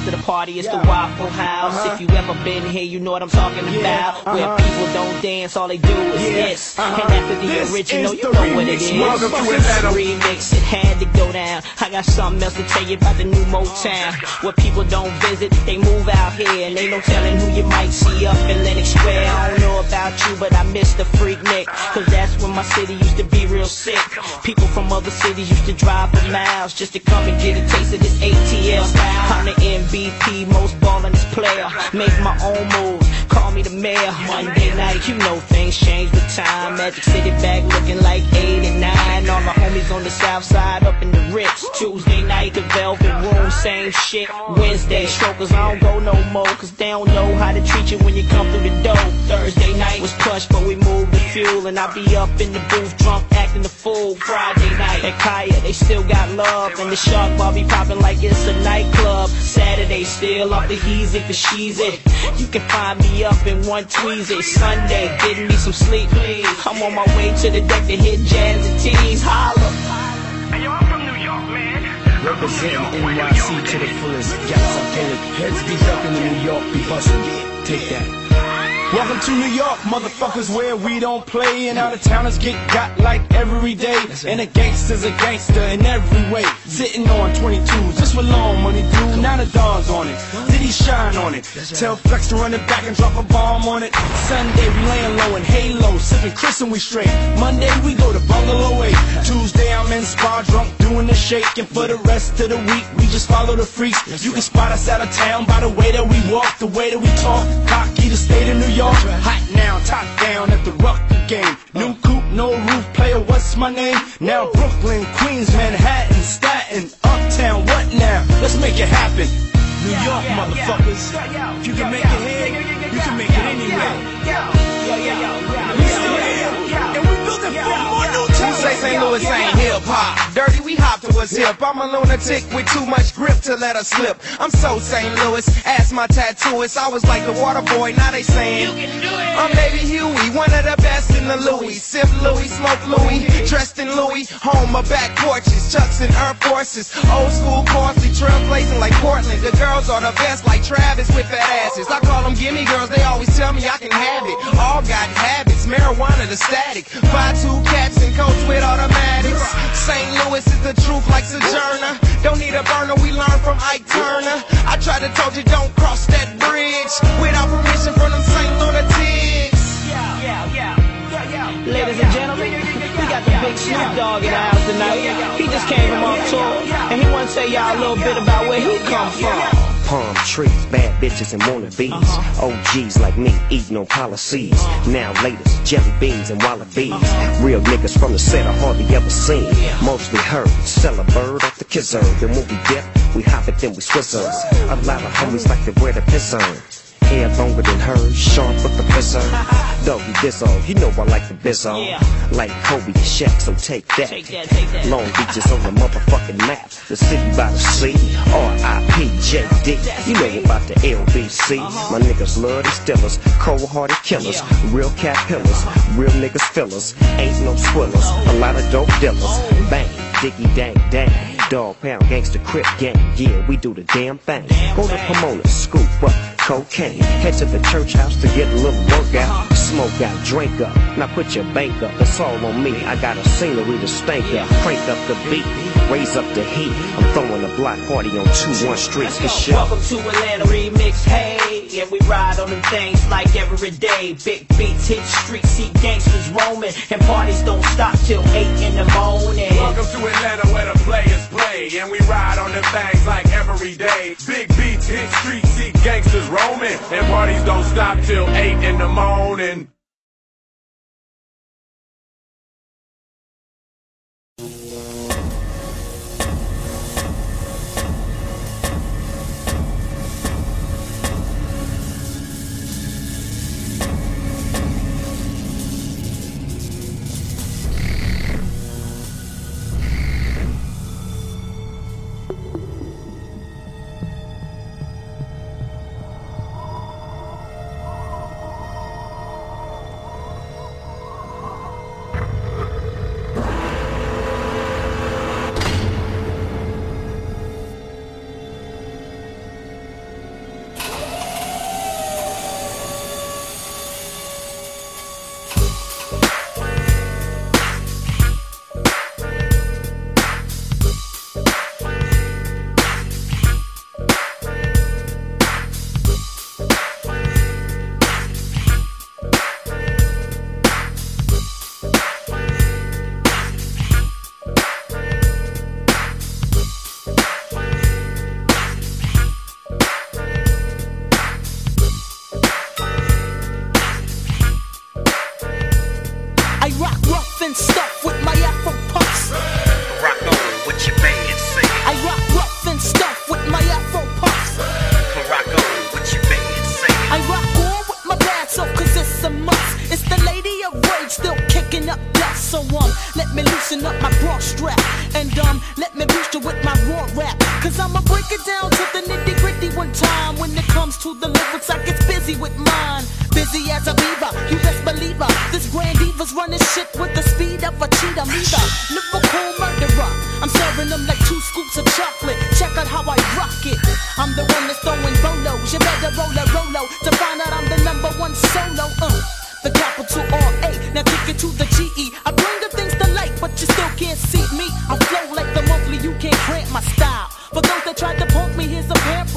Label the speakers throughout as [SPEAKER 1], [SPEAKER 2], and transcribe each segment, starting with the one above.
[SPEAKER 1] After the party, it's the Waffle House. Uh-huh. If you ever been here, you know what I'm talking about. Uh-huh. Where people don't dance, all they do is this. Uh-huh. And after the
[SPEAKER 2] This
[SPEAKER 1] original, you
[SPEAKER 2] the
[SPEAKER 1] know what it
[SPEAKER 2] remix.
[SPEAKER 1] is.
[SPEAKER 2] Welcome to Atlanta.
[SPEAKER 1] remix, it had to go down. I got something else to tell you about the new Motown. Where people don't visit, they move out here. And ain't no telling who you might see up in Lenox Square. I don't know about you, but I miss the Freaknik. Cause that's when my city used to other cities used to drive for miles just to come and get a taste of this ATL style. I'm the MVP, most ballin'est player. Make my own moves, call me the mayor. Monday night, you know things change with time. Magic City back looking like 8 and 9. All my homies on the south side up in the Ritz. Tuesday night, the Velvet Room, same shit. Wednesday, strokers, I don't go no more. Cause they don't know how to treat you when you come through the door. Thursday night was plush, but we moved fuel. And I be up in the booth, drunk, acting the fool. Friday night at Kaya, they still got love. And the shark bar be popping like it's a nightclub. Saturday, still off the heezy for she's it. You can find me up in one tweezy. Sunday, getting me some sleep, please. I'm on my way to the deck to hit jazz and tees. Holla.
[SPEAKER 3] Hey, yo, I'm from New York, man.
[SPEAKER 2] Representing NYC to the fullest. Gas I pull it. Heads be ducking in New York, be busting. Take that. Welcome to New York, motherfuckers, where we don't play. And out of towners get got like every day. And a gangster's a gangster in every way. Sitting on 22s, just with long money, dude. Now the dawn's on it. Did he shine on it? Tell Flex to run it back and drop a bomb on it. Sunday we laying low in Halo, sipping Cris and we straight. Monday we go to Bungalow 8. Tuesday I'm in spa drunk, doing the shake. And for the rest of the week, we just follow the freaks. You can spot us out of town by the way that we walk, the way that we talk. Cocky, the state of New York. Hot now, top down at the Rucker game. New coupe, no roof, player, what's my name? Now Brooklyn, Queens, Manhattan, Staten, Uptown, what now? Let's make it happen. New York, motherfuckers. If you can make it here, you can make it anywhere. We still here, and we building for
[SPEAKER 4] say St. Louis ain't hip hop. Dirty, we hop to what's hip. I'm a lunatic with too much grip to let her slip. I'm so St. Louis. Ask my tattooist. I was like the water boy. Now they saying I'm Baby Huey, one of the best in the Louis. Sip Louis, smoke Louis, dressed in Louis. Home of back porches, Chucks and Air Forces. Old school, costly, trailblazing like Portland. The girls are the best, like Travis with fat asses. I call them gimme girls. They always tell me I can have it. All got habits, marijuana the static. Buy two cats and coats with automatics. St. Louis is the truth like Sojourner. Don't need a burner, we learn from Ike Turner. I tried to told you don't cross that bridge without permission from them St. Lunatics.
[SPEAKER 1] Ladies and gentlemen, we got the big Snoop Dogg in the house tonight. He just came from off tour, and he want to tell y'all a little bit about where he come from.
[SPEAKER 5] Palm trees, bad bitches and wannabes. Uh-huh. OGs like me eating on policies. Uh-huh. Now latest, jelly beans and wallabies. Uh-huh. Real niggas from the set I hardly ever seen. Mostly heard, sell a bird off the kizzer. Then when we dip, we hop it, then we swizzers. A lot of homies like to wear the piss on. Hair longer than hers, sharp with the pisser. Doggy this off, you know I like the bizzo.
[SPEAKER 1] Yeah.
[SPEAKER 5] Like Kobe and Shaq, so take that.
[SPEAKER 1] Take that, take that.
[SPEAKER 5] Long Beach is on the motherfucking map. The city by the sea. R.I.P. JD. You know about the LBC. Uh-huh. My niggas love these stillers. Cold hearted killers. Real cat pillars. Real niggas fillers. Ain't no swillers. A lot of dope dealers. Bang. Diggy dang dang. Dogg Pound gangster crip gang. Yeah, we do the damn thing. Go to Pomona, scoop up cocaine. Head to the church house to get a little workout. Smoke out, drink up. Now put your bank up. It's all on me. I got a scenery to stank up. Crank up the beat. Raise up the heat. I'm throwing a block party on 2-1 streets. This shit.
[SPEAKER 1] Welcome to Atlanta Remix, hey, and we ride on them things like every day. Big beats hit streets, see gangsters roaming, and parties don't stop till 8 in the morning.
[SPEAKER 2] Welcome to Atlanta where the players play And we ride on them things like every day Big beats hit streets, see gangsters roaming And parties don't stop till 8 in the morning
[SPEAKER 6] It down to the nitty gritty one time. When it comes to the lyrics, I get busy with mine. Busy as a beaver, you best believe her. This grand diva's running shit with the speed of a cheetah.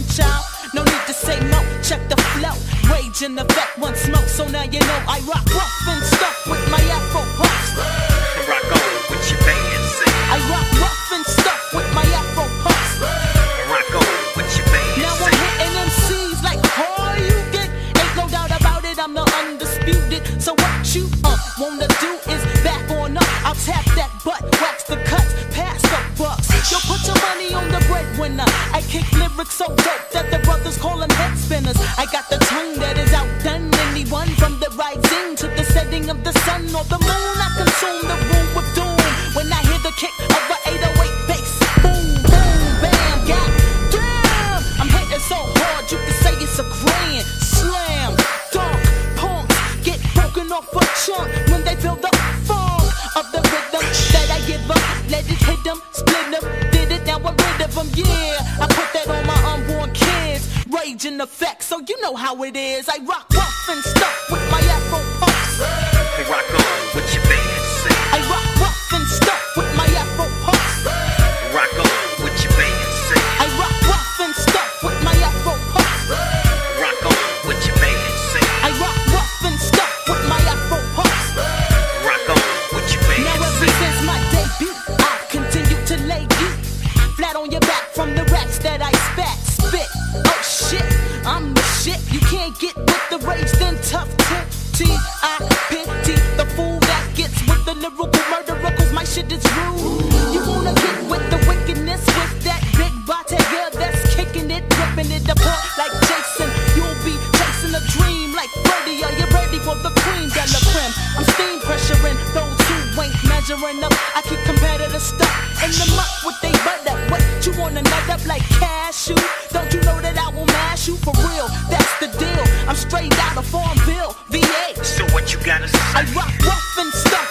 [SPEAKER 6] Parent child. No need to say no, check the flow. Rage in effect, one smoke, so now you know I rock rough and stuff with my afro puffs.
[SPEAKER 5] Rock on with your say.
[SPEAKER 6] I rock rough and stuff with my afro puffs.
[SPEAKER 5] Rock on with your band
[SPEAKER 6] Now I'm hitting MCs like how you get. Ain't no doubt about it, I'm the undisputed. So what you uh wanna do is back on up. I'll tap that butt, wax the cuts, pass the bucks. Yo, put your money on the breadwinner. I kick lyrics so know how it is. I rock rough and stuff for the de la creme? I'm steam pressuring those who ain't measuring up. I keep competitive stuff in the muck with they butt up. What you wanna nut up like cashew? Don't you know that I will mash you for real? That's the deal. I'm straight out of Farmville, VA.
[SPEAKER 5] So what you gotta say?
[SPEAKER 6] I rock rough and stuff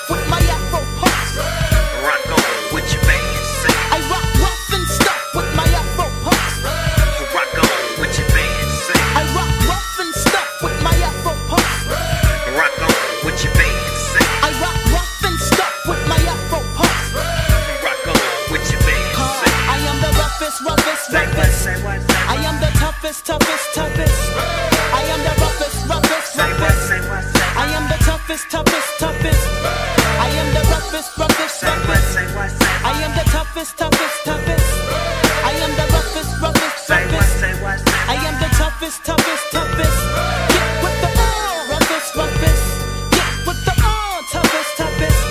[SPEAKER 6] toughest, toughest, toughest. Get with the all, roughest, roughest. Get with the all, toughest, toughest.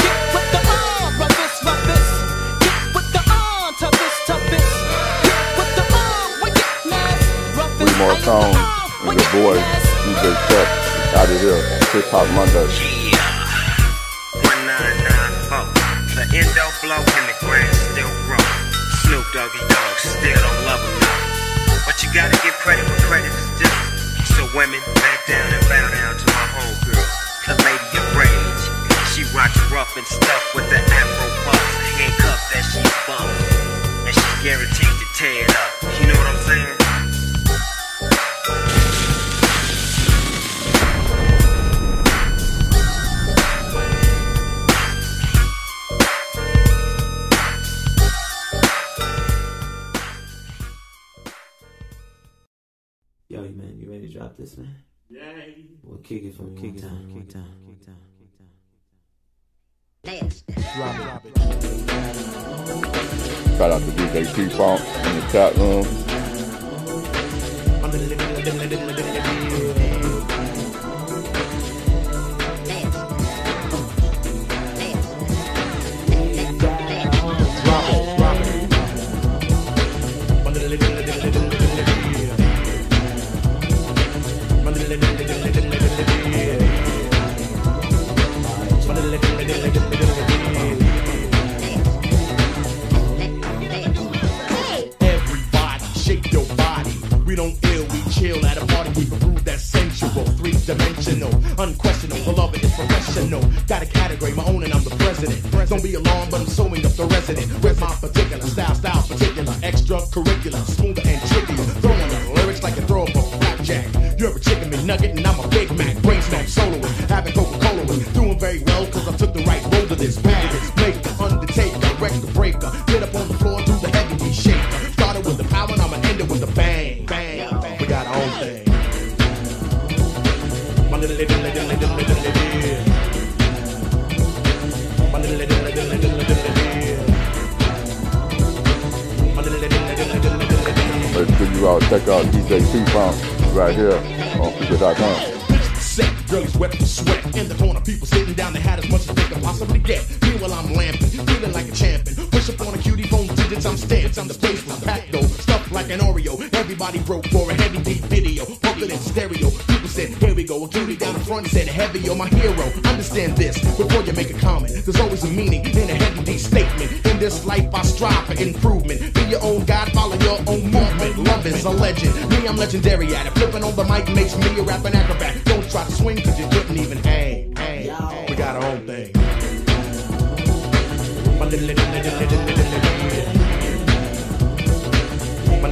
[SPEAKER 6] Get with the all, roughest, roughest. Get with the all, toughest, toughest. Get with the all, wickedness, roughest.
[SPEAKER 7] Three more
[SPEAKER 6] I the
[SPEAKER 7] songs and your boy. DJ Chuck out of here. Hip Hop Monday.
[SPEAKER 5] Yeah. 1994. The endo blow and the grass still grow. Snoop Doggy Dogg still gotta give credit where credit is due. So women, back down and bow
[SPEAKER 8] ready to drop this, man? Yay. We'll kick it from kick it down, kick it down, kick it down.
[SPEAKER 7] Shout out to DJ T Funk in the chat room.
[SPEAKER 9] My and I'm the president. Don't be alarmed, but I'm sewing up the resident. With my particular style, style particular, extracurricular, smoother and trickier. Throwing the lyrics like a throw up a flapjack. You're a chicken McNugget, and I'm a Big Mac. Brainstorm soloing, having Coca-Cola with. Doing very well, cause I took the right road to this path.
[SPEAKER 7] Check out DJ P-Funk right here on Future.com.
[SPEAKER 9] Sick, girlies wet with sweat. In the corner, people sitting down, they had as much as they could possibly get. Meanwhile, I'm lamping, feeling like a champion. Push up on a cutie phone digits, I'm stamped. I'm the place was packed though, like an Oreo. Everybody broke for a heavy deep video, pump it in stereo. People said, here we go. A cutie down the front said, heavy, you're my hero. Understand this, before you make a comment. There's always a meaning in a heavy D statement. In this life, I strive for improvement. Be your own God, follow your own movement. Love is a legend. Me, I'm legendary at it. Flipping on the mic makes me a rapping acrobat. Don't try to swing, cause you couldn't even hang. aim. We got our own thing. My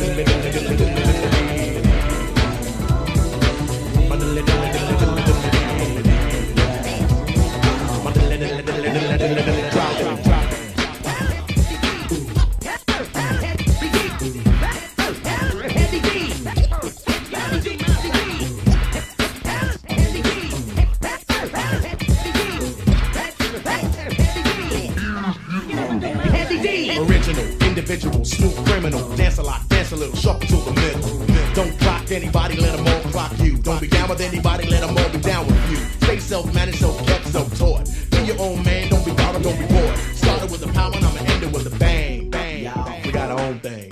[SPEAKER 9] Don't clock anybody, let them all clock you. Don't be down with anybody, let them all be down with you. Stay self-managed, self-kept, self-taught. Be your own man, don't be bothered, don't be bored. Started with a power, and I'ma end it with a bang, bang. We got our own thing.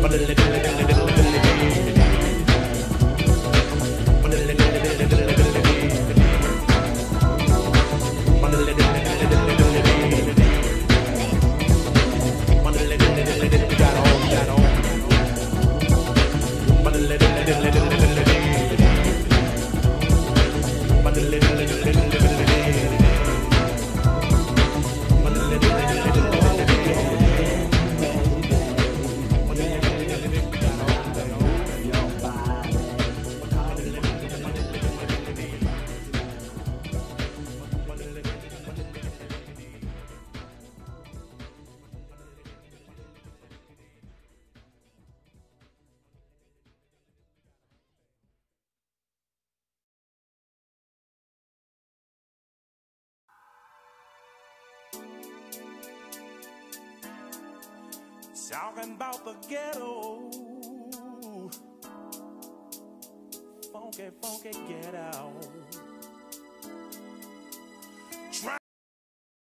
[SPEAKER 9] My little,
[SPEAKER 10] Talking about the ghetto. Funky, funky ghetto.